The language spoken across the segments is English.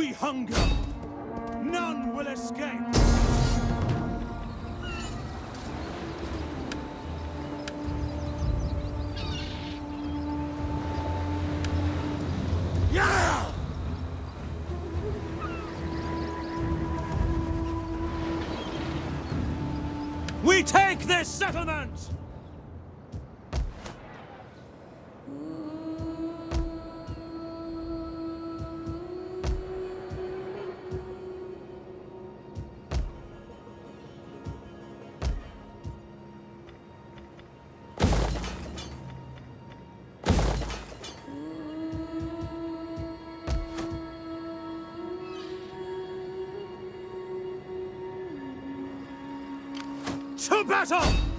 We hunger. None will escape. Yeah! We take this settlement! To battle!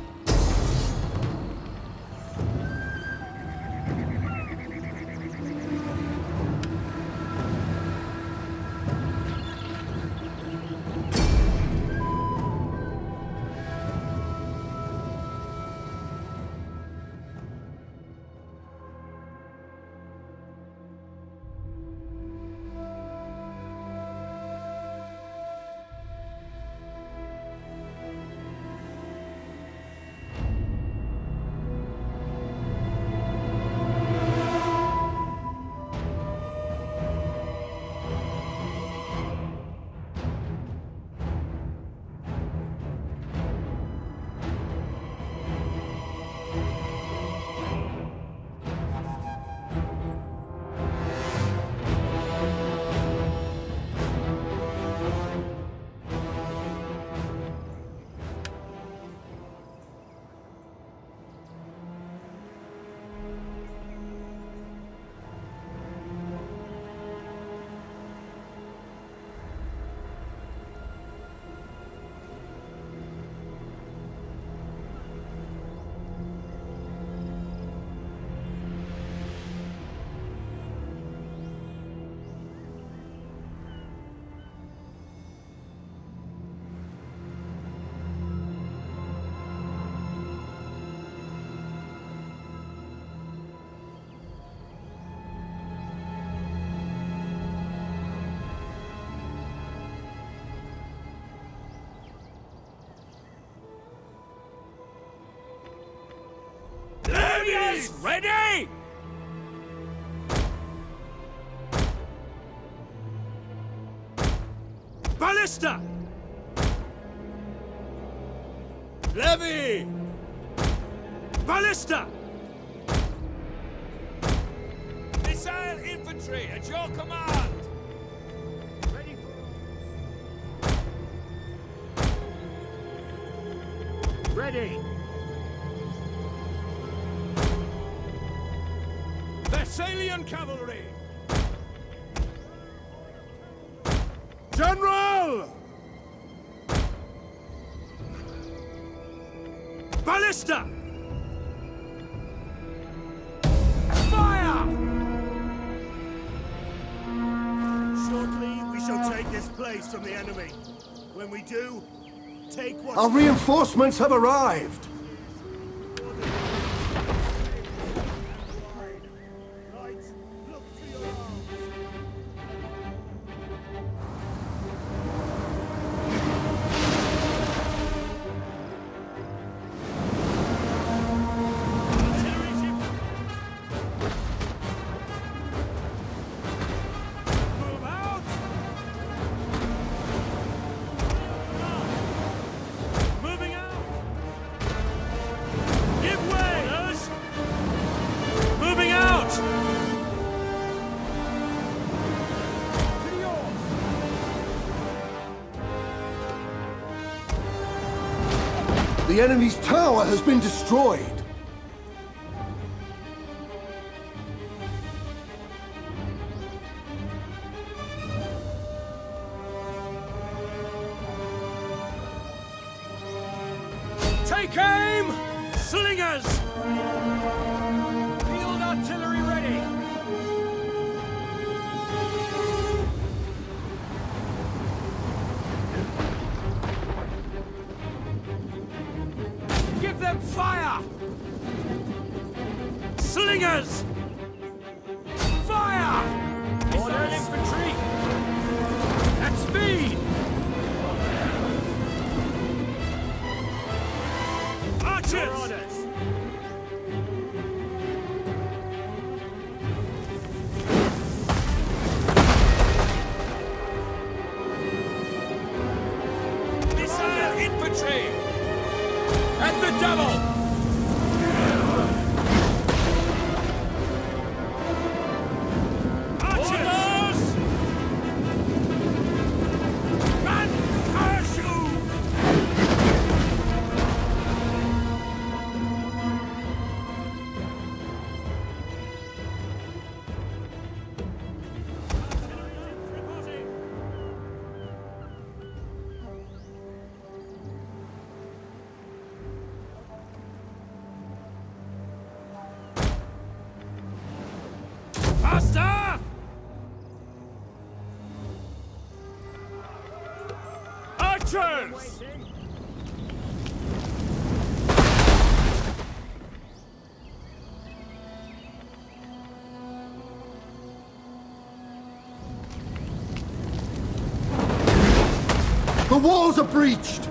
Levies ready! Ballista! Levy! Ballista! Missile infantry at your command! Ready for... Ready! Thessalian cavalry! General! Ballista! Fire! Shortly, we shall take this place from the enemy. When we do, take what... Our reinforcements have arrived! The enemy's tower has been destroyed! Marches! The walls are breached!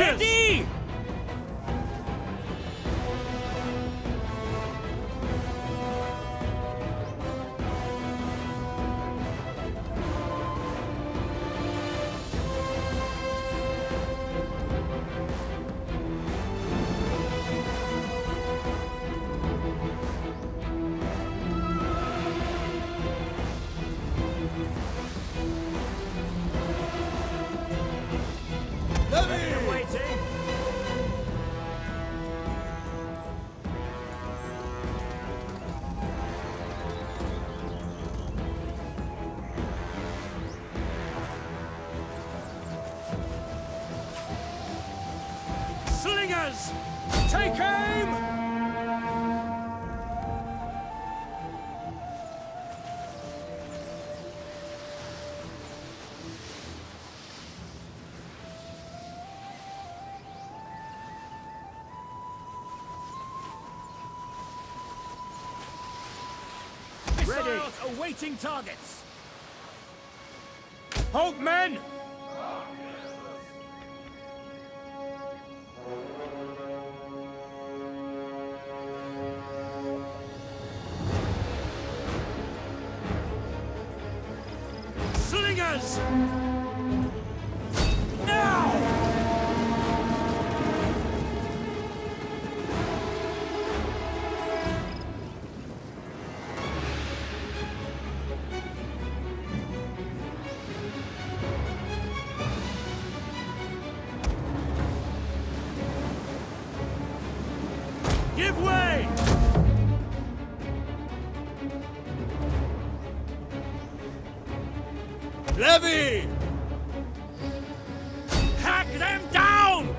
Archers! Missiles awaiting targets! Halt, men! Levy! Hack them down!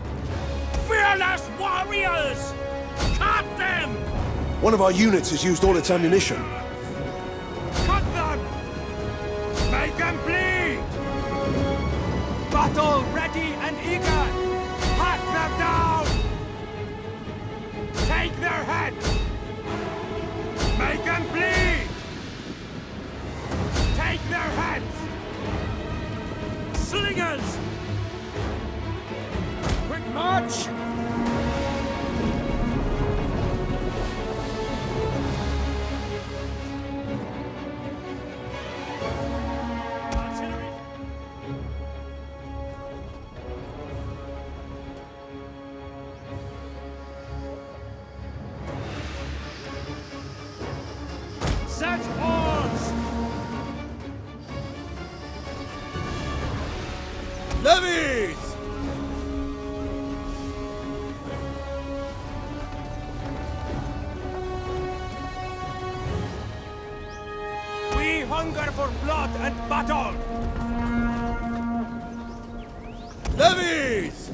Fearless warriors! Cut them! One of our units has used all its ammunition. Levies! We hunger for blood and battle! Levies!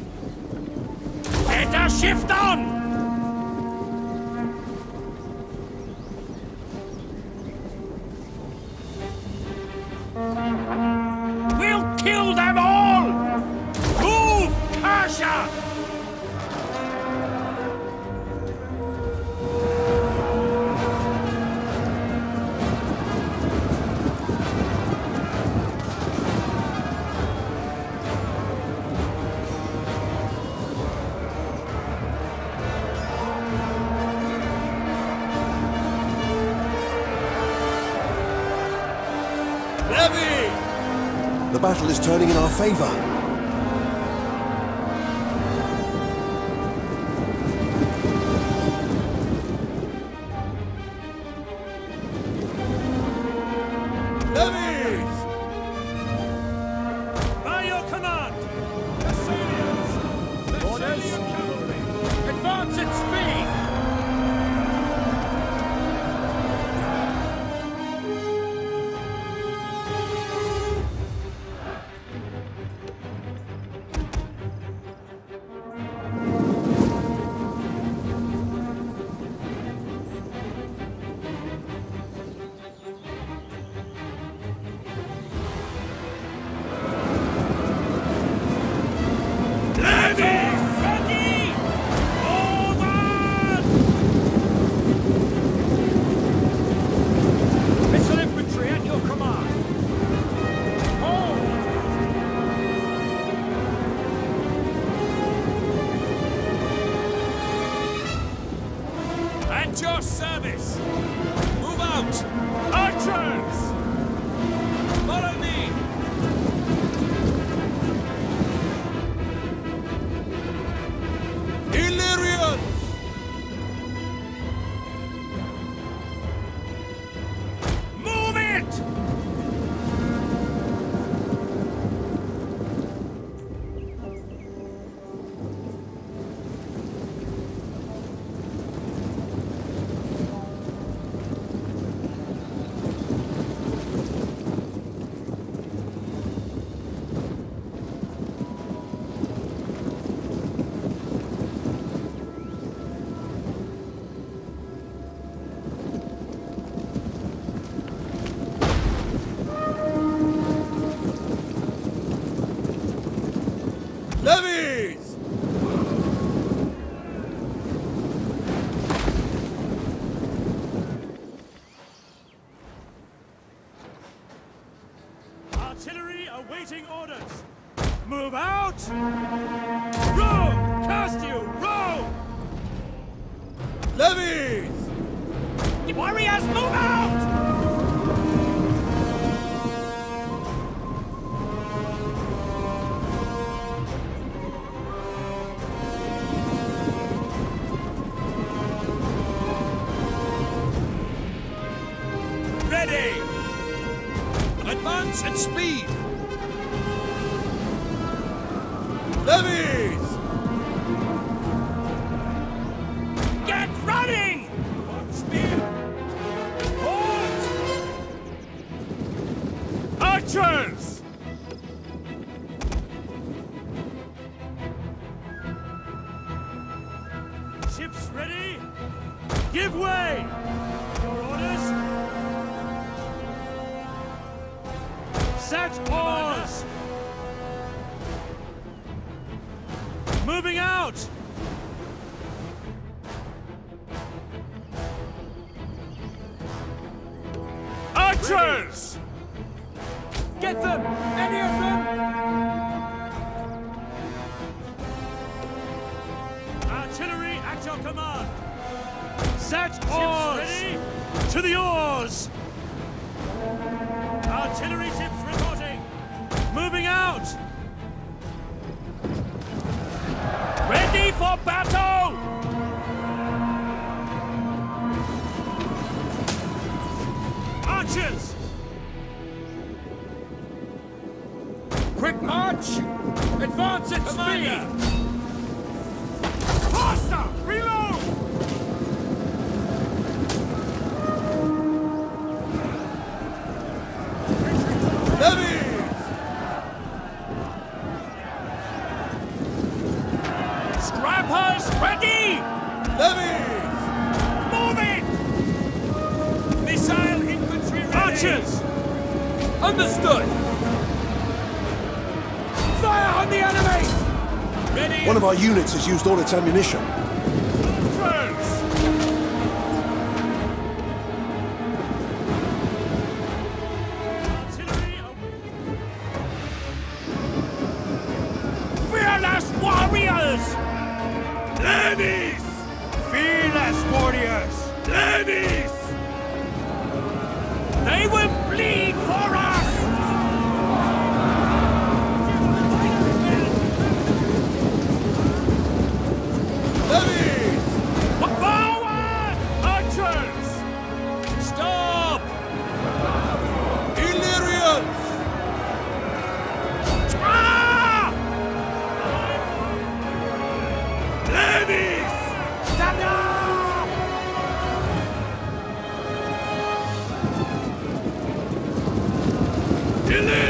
A shift on! Turning in our favor. Out! Archers! Artillery awaiting orders! Move out! Row! Cast you! Row! Levies! Warriors, move out! Advance at speed! Levies! Out! Archers! Get them! Any of them! Artillery at your command! Set oars! ready? To the oars! Artillery ships reporting! Moving out! For battle! Archers! Quick march! Advance at speed! Scrappers ready! Levies! Move it! Missile infantry ready! Archers! Understood! Fire on the enemy! Ready! One of our units has used all its ammunition. in there!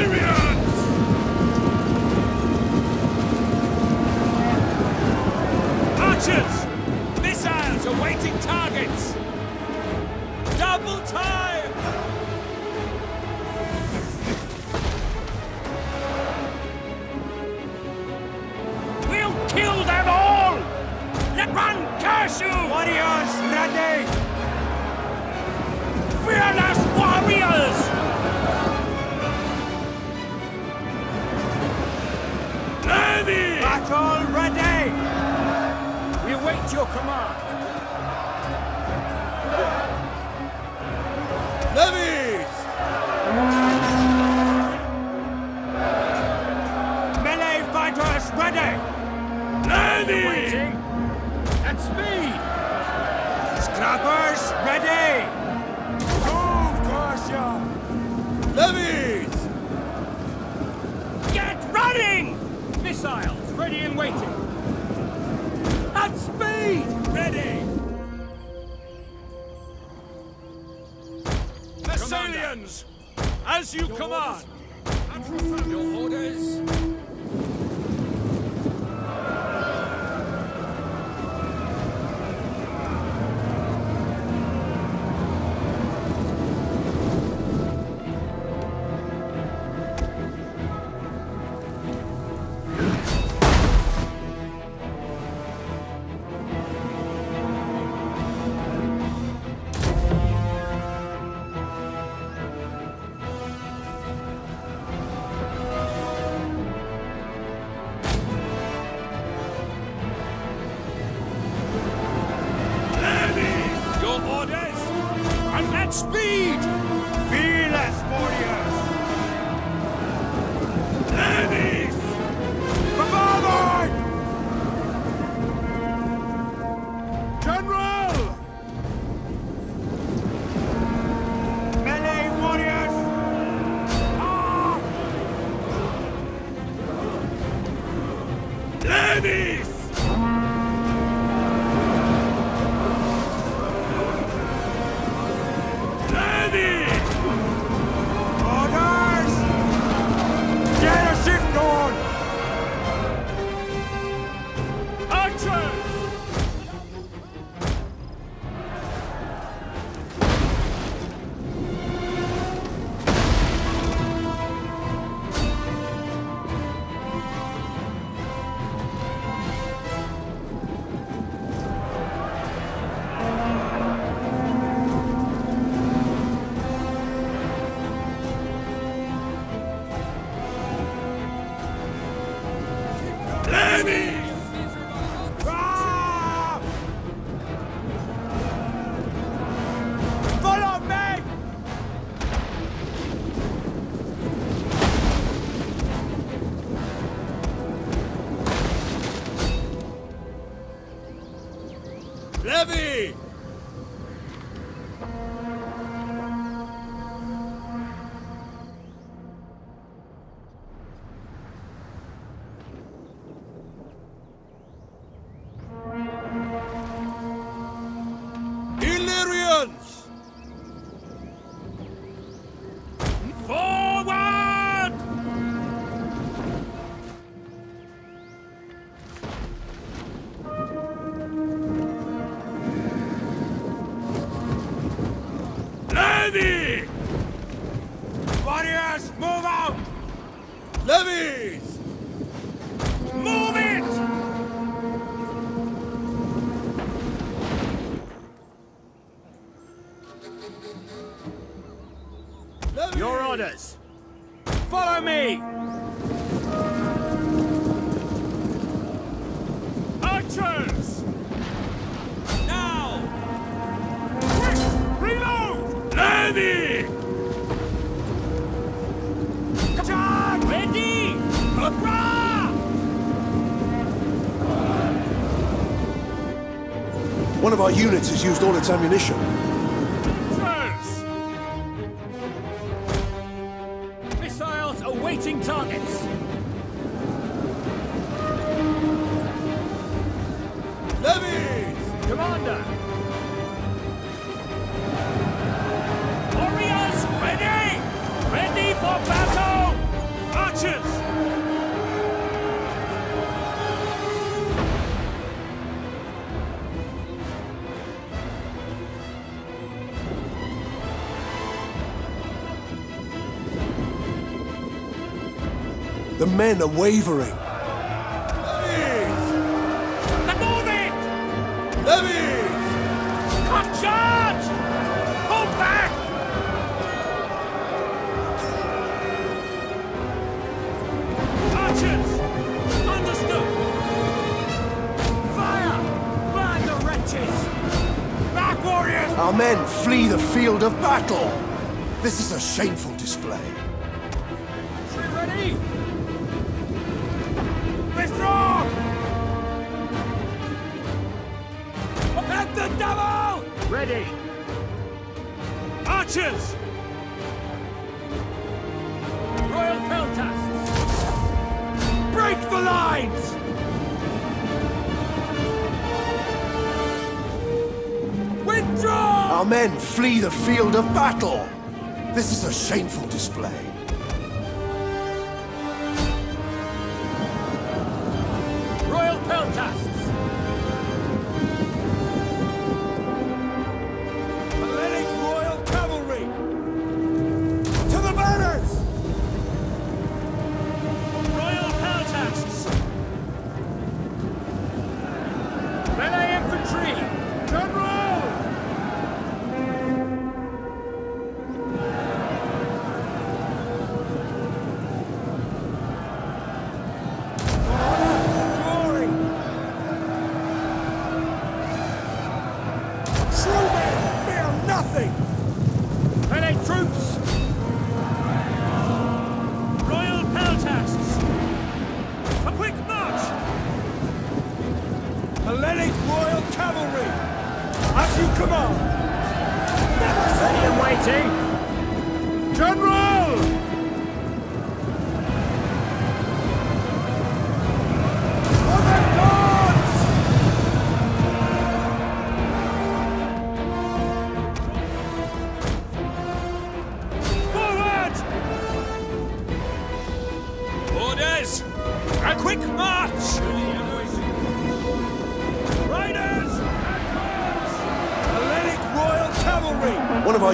as you Your command. Orders. Your orders. Your orders. Follow me! Archers! Now! Quick! Reload! Ready! Charge! Ready! Run! One of our units has used all its ammunition. The men are wavering. Levies! Remove it! Levies! Come charge! Hold back! Archers! Understood! Fire! Burn the wretches! Back, warriors! Our men flee the field of battle! This is a shameful display. Devil! Ready! Archers! Royal Peltasts! Break the lines! Withdraw! Our men flee the field of battle. This is a shameful display. Royal Peltasts!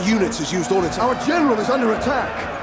Units has used all its... Our general is under attack.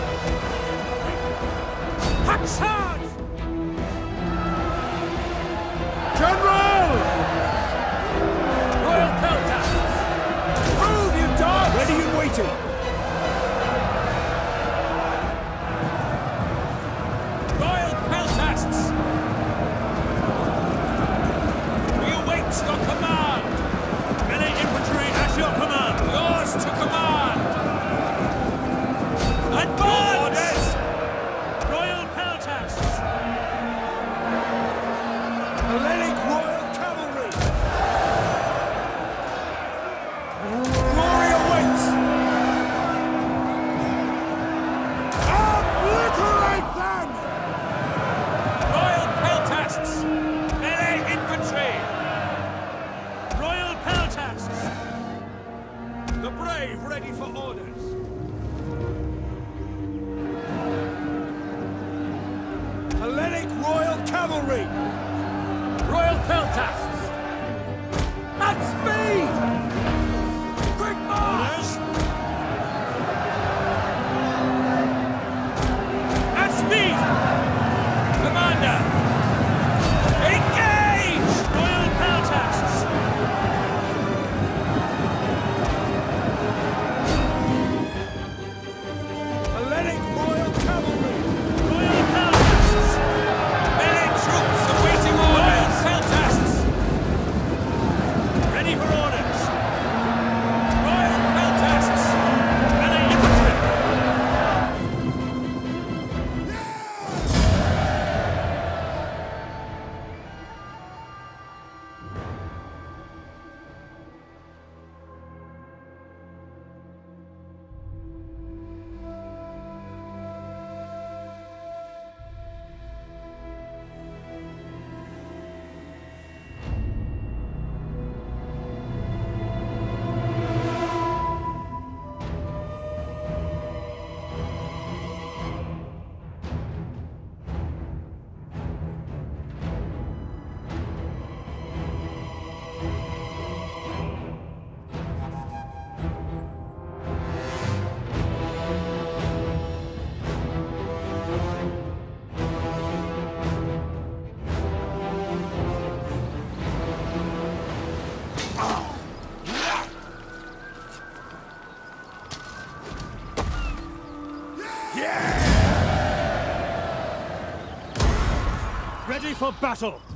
For battle!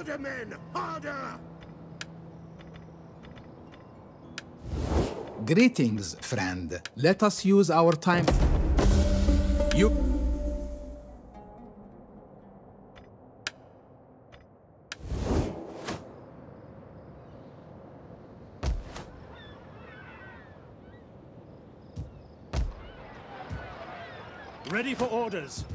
Harder, men! Harder! Greetings, friend. Let us use our time. You. Ready for orders.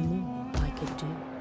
More I could do.